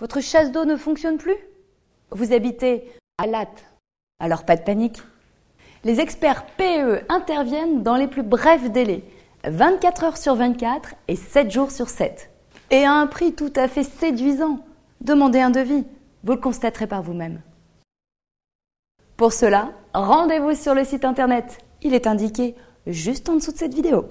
Votre chasse d'eau ne fonctionne plus? Vous habitez à Latte Alors pas de panique. Les experts PE interviennent dans les plus brefs délais, 24 heures sur 24 et 7 jours sur 7. Et à un prix tout à fait séduisant. Demandez un devis, vous le constaterez par vous-même. Pour cela, rendez-vous sur le site internet. Il est indiqué juste en dessous de cette vidéo.